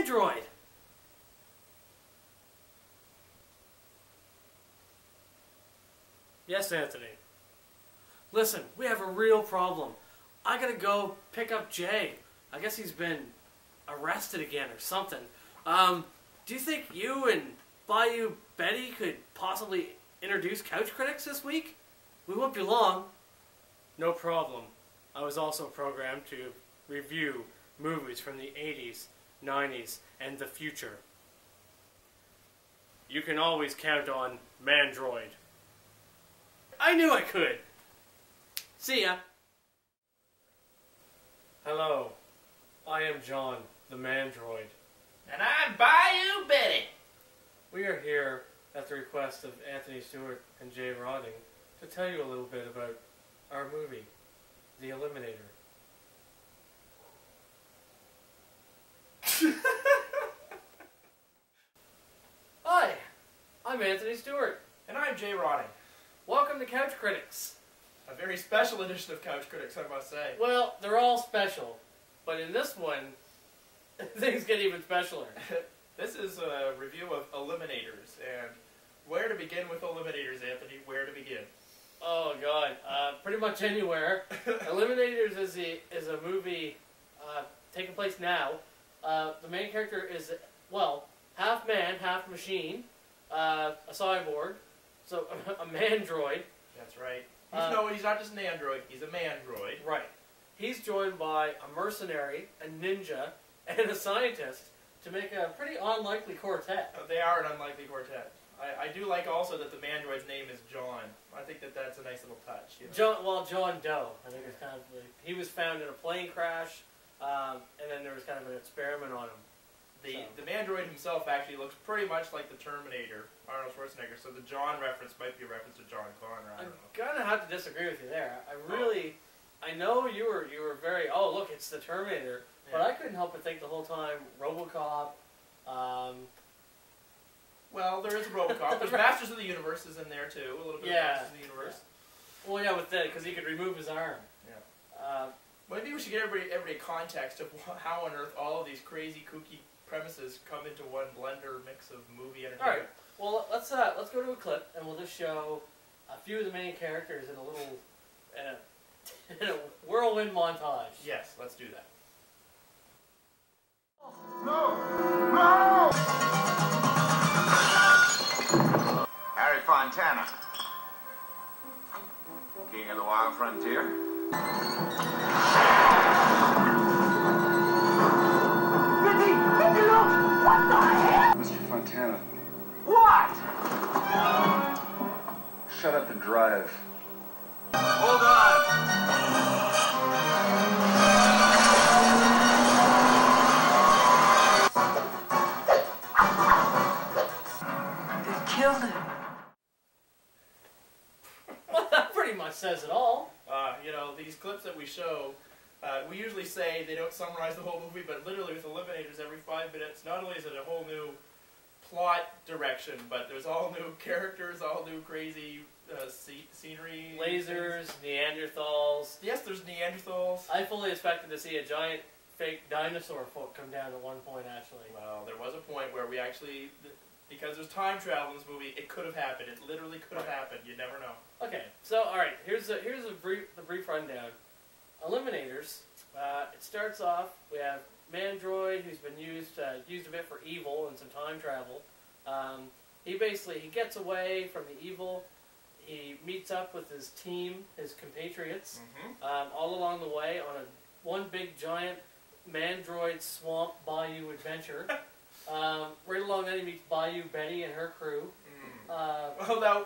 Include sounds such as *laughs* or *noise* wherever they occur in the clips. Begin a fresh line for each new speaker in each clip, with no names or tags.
Android. Yes, Anthony. Listen, we have a real problem. I gotta go pick up Jay. I guess he's been arrested again or something. Um, do you think you and Bayou Betty could possibly introduce Couch Critics this week? We won't be long. No problem. I was also programmed to review movies from the 80s 90s, and the future. You can always count on Mandroid. I knew I could. See ya. Hello. I am John, the Mandroid.
And I'm Bayou Betty.
We are here at the request of Anthony Stuart and Jay Rodding to tell you a little bit about our movie, The Eliminator. I'm Anthony Stuart.
And I'm Jay Rodding.
Welcome to Couch Critics.
A very special edition of Couch Critics, I must say.
Well, they're all special, but in this one, *laughs* things get even specialer. *laughs*
this is a review of Eliminators, and where to begin with Eliminators, Anthony? Where to begin?
Oh God, uh, pretty much anywhere. *laughs* Eliminators is a is a movie uh, taking place now. Uh, the main character is well half man, half machine, uh, a cyborg, so *laughs* a mandroid.
That's right. He's,
Uh,
no, he's not just an android. He's a mandroid.
Right. He's joined by a mercenary, a ninja, and a scientist to make a pretty unlikely quartet.
Uh, They are an unlikely quartet. I, I do like also that the mandroid's name is John. I think that that's a nice little touch. You know?
John, well, John Doe. I think it's kind of like, he was found in a plane crash, um, and then there was kind of an experiment on him.
The,
So.
the mandroid himself actually looks pretty much like the Terminator, Arnold Schwarzenegger. So the John reference might be a reference to John Connor. I know.
gonna have to disagree with you there. I really, I know you were you were very oh look it's the Terminator, but I couldn't help but think the whole time RoboCop. Um,
Well, there is a RoboCop. *laughs* There's Masters of the Universe is in there too. A little bit
Yeah.
of Masters of the Universe.
well, yeah, with that because he could remove his arm.
Yeah.
Uh,
Maybe we should get everybody everybody context of how on earth all of these crazy kooky premises come into one blender mix of movie
all right.
entertainment.
Well, let's uh, let's go to a clip and we'll just show a few of the main characters in a little in a, *laughs* in a whirlwind montage.
Yes, let's do that. No! No!
Harry Fontana. King of the Wild Frontier.
Shut up and drive.
Hold on.
They killed him. *laughs*
Well, that pretty much says it all.
Uh, you know, these clips that we show, uh, we usually say they don't summarize the whole movie, but literally with Eliminators, every five minutes, not only is it a whole new plot direction, but there's all new *laughs* characters, all new crazy uh, sce- scenery.
Lasers, Neanderthals.
Yes, there's Neanderthals.
I fully expected to see a giant fake dinosaur foot come down at one point. Actually,
Well, there was a point where we actually, because there's time travel in this movie, it could have happened. It literally could have happened. You never know.
Okay, so all right, here's a here's a brief the brief rundown. Eliminators. Uh, it starts off. We have Mandroid, who's been used uh, used a bit for evil and some time travel. Um, he basically he gets away from the evil. He meets up with his team, his compatriots,
Mm-hmm.
um, all along the way on a one big giant Mandroid swamp bayou adventure. *laughs* um, right along then he meets Bayou Betty and her crew.
Mm.
Uh,
Well, now,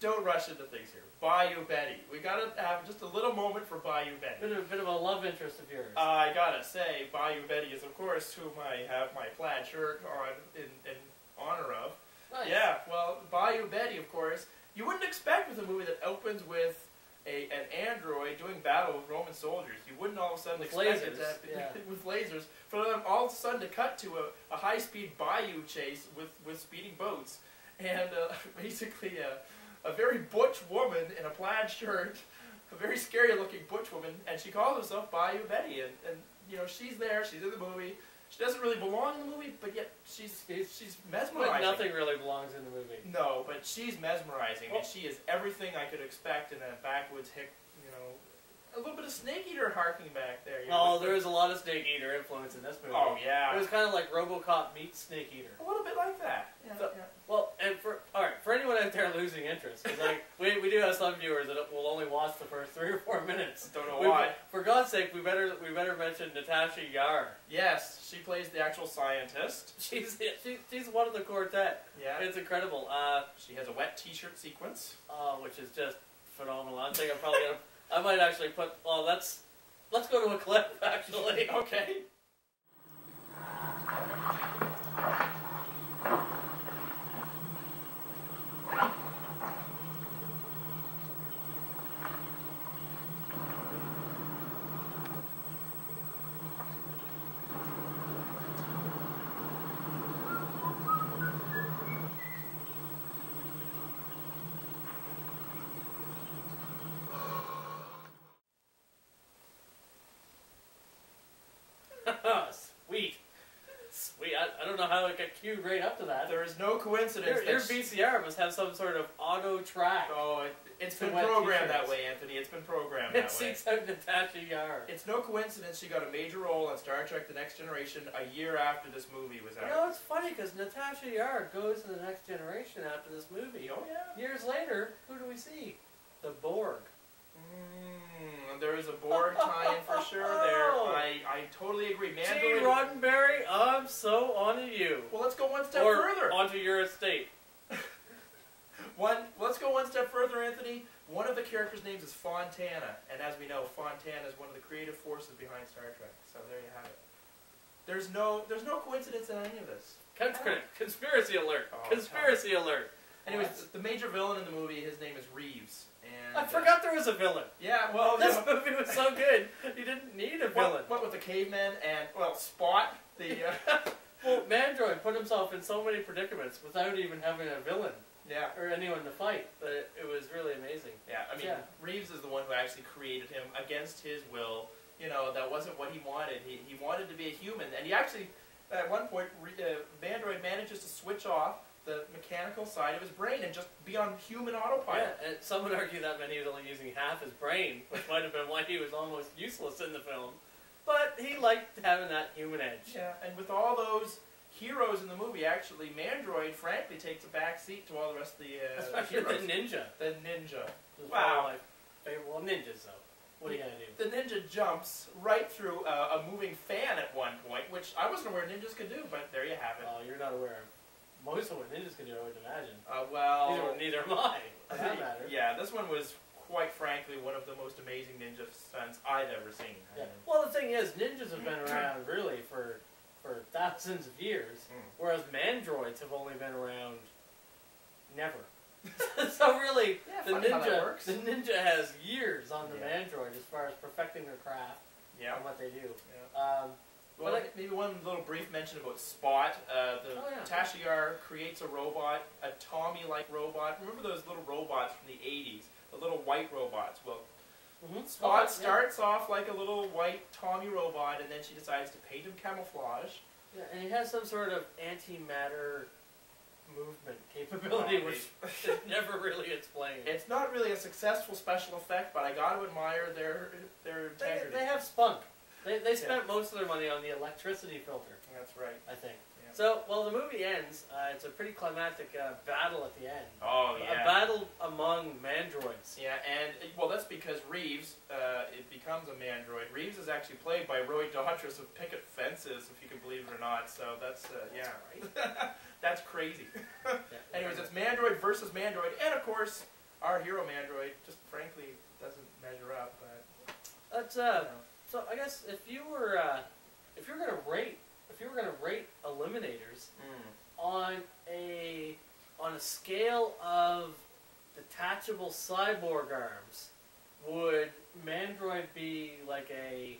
don't rush into things here. Bayou Betty. We gotta have just a little moment for Bayou Betty.
bit of, a bit of a love interest of yours.
I gotta say, Bayou Betty is, of course, whom I have my plaid shirt on in, in honor of.
Nice.
Yeah, well, Bayou Betty, of course, you wouldn't expect with a movie that opens with a, an android doing battle with Roman soldiers. You wouldn't all of a sudden
With
expect
lasers,
it to,
yeah. *laughs*
with lasers for them all of a sudden to cut to a, a high-speed bayou chase with, with speeding boats and uh, *laughs* basically a, a very butch woman in a plaid shirt, a very scary-looking butch woman, and she calls herself Bayou Betty, and, and you know she's there, she's in the movie, She doesn't really belong in the movie, but yet she's she's mesmerizing.
But nothing really belongs in the movie.
No, but she's mesmerizing,
Well-
and she is everything I could expect in a backwoods hick. You know, a little bit of Snake Eater harking back there. you know,
Oh, there is a lot of Snake Eater influence in this movie.
Oh yeah.
It was kind of like RoboCop meets Snake Eater.
a little bit like that. Yeah,
So-
yeah.
Well, and for all right, anyone out there losing interest, 'cause, like we, we do have some viewers that will only watch the first three or four minutes.
Don't know
We-
why.
For God's sake, we better we better mention Natasha Yar.
Yes, she plays the actual scientist. *laughs*
She's she, she's one of the quartet.
Yeah.
It's incredible. Uh,
She has a wet T-shirt sequence.
uh, which is just phenomenal. I think I'm probably gonna. I might actually put. Well, let's let's go to a clip *laughs* actually.
Okay. *laughs*
Sweet, sweet. I, I don't know how it got queued right up to that.
There is no coincidence.
Your, your VCR must have some sort of auto track.
Oh, it, it's
To
been programmed that way, Anthony. It's been programmed
It
that way.
seeks out Natasha Yar.
It's no coincidence she got a major role on Star Trek: The Next Generation a year after this movie was
You
out.
know, it's funny because Natasha Yar goes to the next generation after this movie.
Oh yeah.
Years later, who do we see? The Borg.
There is a Borg tie-in for sure there. I, I totally agree. *laughs*
Gee,
Mandalorian.
Roddenberry, I'm so onto you.
Well, let's go one step
or
further.
onto your estate. *laughs*
One, let's go one step further, Anthony. One of the characters' names is Fontana, and as we know, Fontana is one of the creative forces behind Star Trek. So there you have it. There's no, there's no coincidence in any of this.
Con- con- conspiracy alert!
Oh,
conspiracy alert!
Anyways,
What?
the major villain in the movie, his name is Reeves, and
I forgot there was a villain.
Yeah, well, *laughs*
This
yeah,
movie was so good, you didn't need a villain.
what, what with the caveman and well, Spot, the uh, *laughs*
Well, Mandroid put himself in so many predicaments without even having a villain
yeah,
or anyone to fight. But it, it was really amazing.
yeah. I mean,
Yeah.
Reeves is the one who actually created him against his will. You know, that wasn't what he wanted. He, he wanted to be a human, and he actually, at one point, uh, Mandroid manages to switch off the mechanical side of his brain and just be on human
Yeah,
autopilot.
and some would argue that meant he was only using half his brain, which might have been why he was almost useless in the film. But he liked having that human edge.
Yeah, and with all those heroes in the movie, actually, Mandroid frankly takes a back seat to all the rest of the uh,
Especially
heroes.
the ninja.
The ninja. Wow.
one of my favorite. Well, ninjas though. What are you gonna do?
The ninja jumps right through uh, a moving fan at one point, which I wasn't aware ninjas could do, but there you have it.
Oh, you're not aware of most of what ninjas can do. I would imagine.
Uh, well,
Neither, neither am I. For that matter.
yeah, this one was quite frankly one of the most amazing ninja stunts I've ever seen.
Yeah. Well, the thing is, ninjas have been *clears throat* around really for for thousands of years,
Mm.
whereas mandroids have only been around never. *laughs* *laughs* so really,
Yeah,
the
funny how that
ninja the ninja has years on the
Yeah.
mandroid as far as perfecting their craft
yeah.
and what they do.
yeah.
Um,
Well,
But
maybe one little brief mention about Spot. Uh, the
Oh, yeah.
Tasha Yar creates a robot, a Tomy-like robot. Remember those little robots from the '80s, the little white robots? Well,
mhm.
Spot
Oh, yeah.
starts off like a little white Tomy robot, and then she decides to paint him camouflage.
Yeah, and he has some sort of antimatter movement capability, which *laughs* is never really explained.
It's not really a successful special effect, but I got to admire their their
They, they have spunk. They, they spent most of their money on the electricity filter,
That's right.
I think.
Yeah.
So, well, the movie ends. Uh, it's a pretty climactic uh, battle at the end.
Oh yeah.
A battle among mandroids.
Yeah, and uh, well, that's because Reeves uh, it becomes a mandroid. Reeves is actually played by Roy Dotrice of Picket Fences, if you can believe it or not. So that's uh, yeah, that's *laughs* crazy.
Yeah. *laughs* *laughs*
Anyways, it's Mandroid versus Mandroid, and of course, our hero Mandroid just frankly doesn't measure up. But
That's
you
uh.
know.
So I guess if you were uh, if you were gonna rate if you were gonna rate Eliminators
Mm.
on a on a scale of detachable cyborg arms, would Mandroid be like a